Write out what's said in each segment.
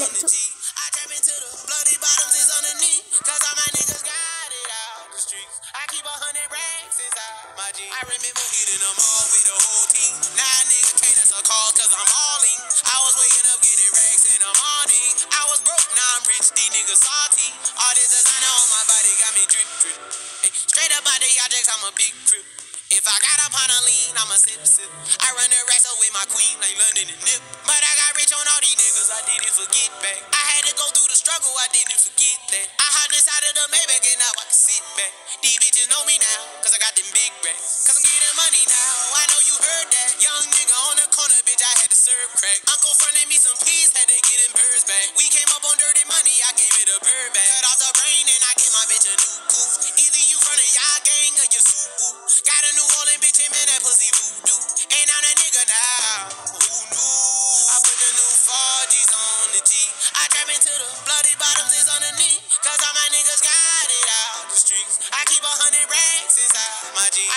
on the G. I trap into the bloody bottoms is. Cause all my niggas got it out the streets. I keep a hundred racks inside my G. I remember hitting them all with the whole team. Now nigga can't answer calls cause I'm all in. I was waking up getting racks in the morning. I was broke, now I'm rich, these niggas salty. All this designer on my body got me drip drip. Hey, straight up out the objects, I'm a big crip. If I got up on a lean, I'm a sip sip. I run the racks up with my queen like London and Nip. But I got on all these niggas, I didn't forget back. I had to go through the struggle, I didn't forget that. I hopped inside of the Maybach and now I can sit back. These bitches know me now, cause I got them big racks. Cause I'm getting money now, I know you heard that. Young nigga on the corner, bitch, I had to serve crack. Uncle fronted me some peas, had to get them birds back. We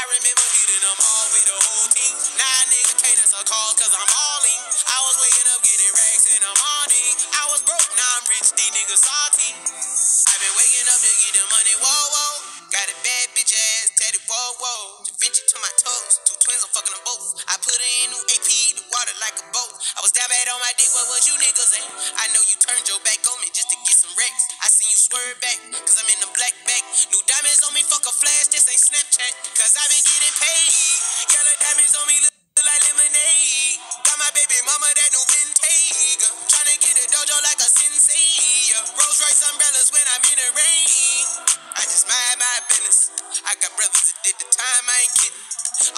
I remember hitting them all with the whole team. Now nigga can't answer calls cause I'm all in. I was waking up getting racks in the morning. I was broke, now I'm rich, these niggas salty. I've been waking up to get the money, whoa, whoa. Got a bad bitch ass, tatted, whoa, whoa. Da to my toes, two twins, I'm fucking them both. I put her in new AP, the water like a boat. I was down bad on my dick, what was you niggas at? I know you turned your back on me just to get some wrecks. I seen you swerve back, cause I'm in the black bag. New diamonds on me, fuck a flash, this ain't Snapchat. Cause I've been getting paid. Yellow diamonds on me, look like lemonade. Got my baby mama that new Bentayga. Tryna get a dojo like a sensei. Rolls Royce umbrellas when I'm in the rain. I just mind my business. I got brothers that did the time, I ain't kidding.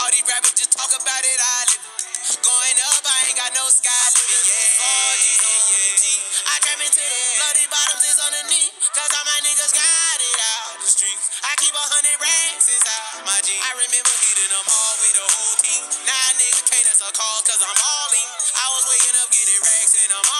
All these rappers just talk about it, I live. Going up, I ain't got no sky limit. Yeah, yeah, yeah. I trap into the bloody bottoms is underneath. Cause all my niggas got it out the streets. I keep a hundred racks inside my G. I remember hitting them all with the whole team. Now nigga can't answer calls cause I'm all in. I was waking up getting racks the morning.